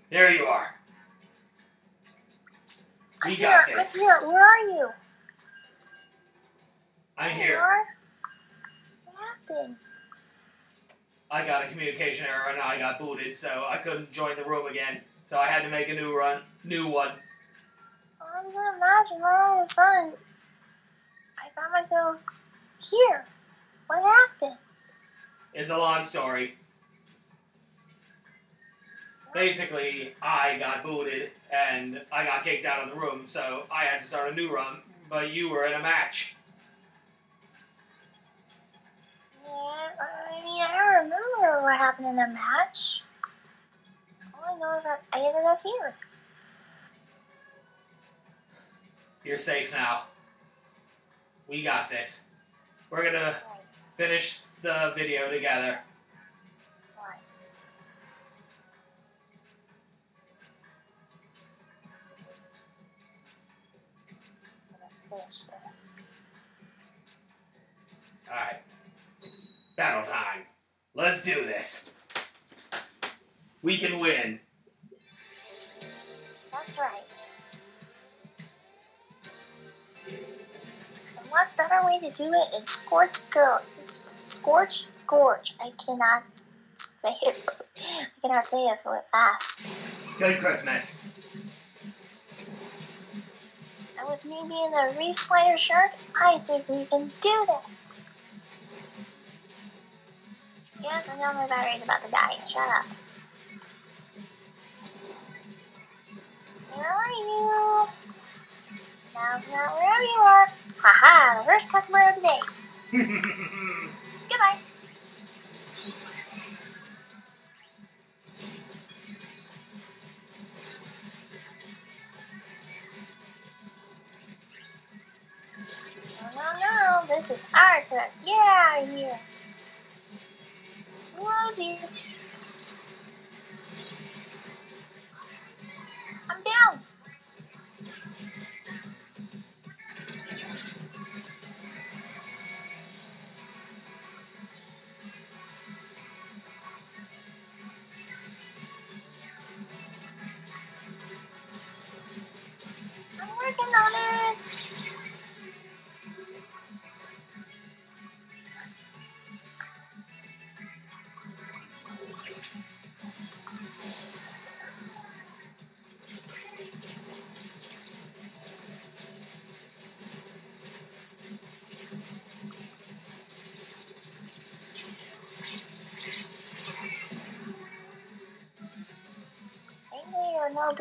There you are. We I'm got here. this. I'm here. Where are you? I'm here. are? What happened? I got a communication error and I got booted, so I couldn't join the room again. So I had to make a new run, new one. I was gonna imagine all of a sudden I found myself here. What happened? It's a long story. Basically, I got booted and I got kicked out of the room, so I had to start a new run. But you were in a match. Yeah, I mean, I don't remember what happened in the match. I know is that I ended up here. You're safe now. We got this. We're gonna Right, finish the video together. right. Finish this. Alright. Battle time. Let's do this. We can win. That's right. And what better way to do it than Scorch Girl? Scorch Gorge. I cannot say it. I cannot say it for fast. Good Christmas. And with me being the Reef Slider shirt, I think we can do this. Yes, I know my battery's about to die. Shut up. Where are you? Now, now, wherever you are. Haha, the first customer of the day. Goodbye. No, no, no. This is our turn. Get out of here. Whoa, jeez. I'm down.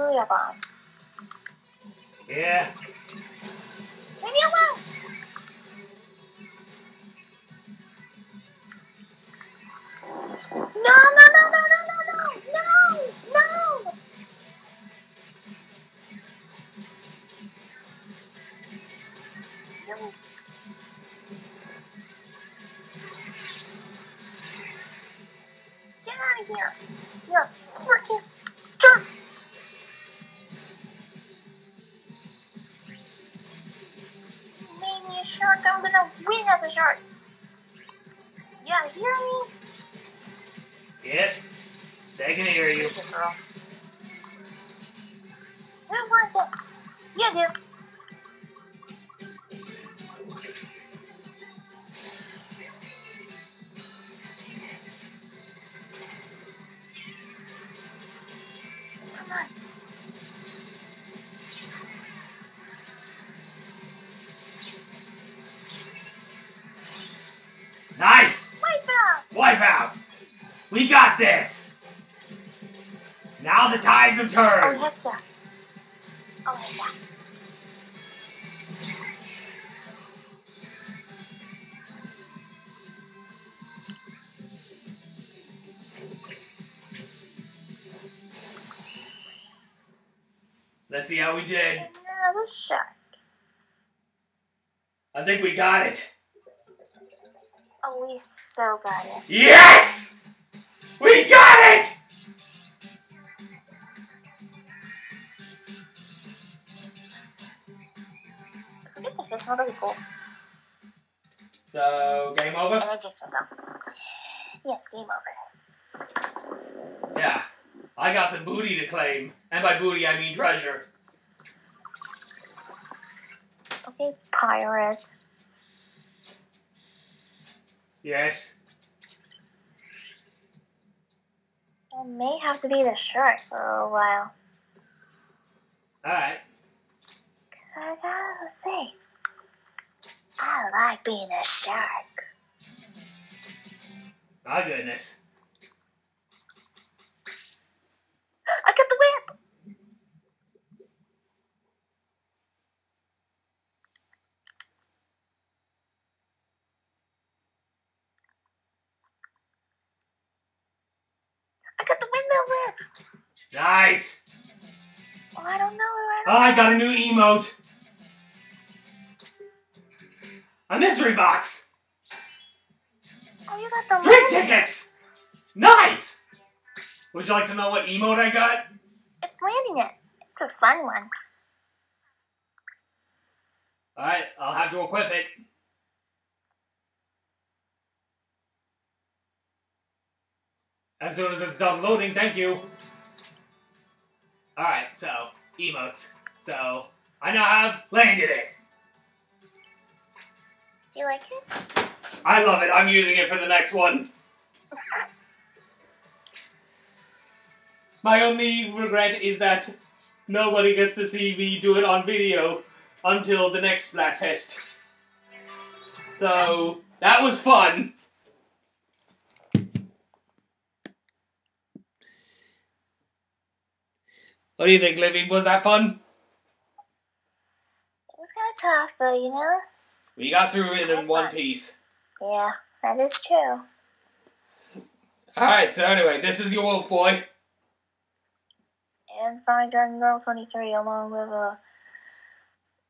Julia Yeah. Shark. I'm gonna win as a shark. Yeah, hear me? Yep. They can hear you. Girl. This! Now the tides have Oh, turned! heck yeah. Oh, heck yeah. Let's see how we did. Another shark. I think we got it. Oh, we so got it. Yes! Forget the fist one, that'll be cool. So, game over? And I jinxed myself. Yes, game over. Yeah. I got some booty to claim. And by booty, I mean treasure. Okay, pirate. Yes. I may have to be the shark for a while. Alright. Cause I gotta say, I like being a shark. My goodness. I got the whip! I got the windmill whip! Nice! Oh, I don't know. I Oh, don't ah, I got a new emote. A mystery box. Oh, you got the Drink tickets. Nice. Would you like to know what emote I got? It's landing it. It's a fun one. Alright, I'll have to equip it. As soon as it's done loading, thank you. Alright, so, emotes. So, I now have landed it. Do you like it? I love it. I'm using it for the next one. My only regret is that nobody gets to see me do it on video until the next Splatfest. So, that was fun. What do you think, Livy? Was that fun? It was kind of tough, but you know, We got through it in one piece. yeah, that is true. Alright, so anyway, this is your wolf boy. And Sonic Dragon Girl 23 along with a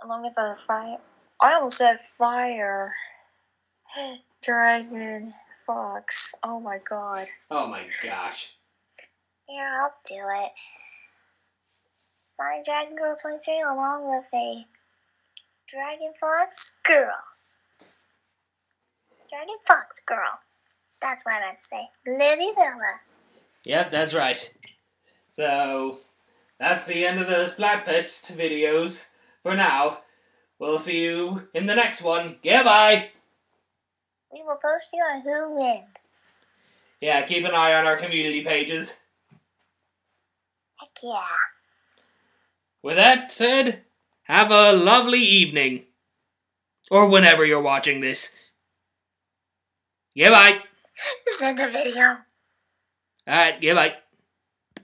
along with a fire I almost said fire Dragon Fox. Oh my god. Oh my gosh. Yeah, I'll do it. Sonic Dragon Girl 23 along with a Dragon Fox girl. Dragon Fox girl. That's what I meant to say. Livy Villa. Yep, that's right. So, that's the end of the Splatfest videos for now. We'll see you in the next one. Goodbye! We will post you on who wins. Yeah, keep an eye on our community pages. Heck yeah. With that said, have a lovely evening. Or whenever you're watching this. Goodbye! This is the video. Alright, goodbye.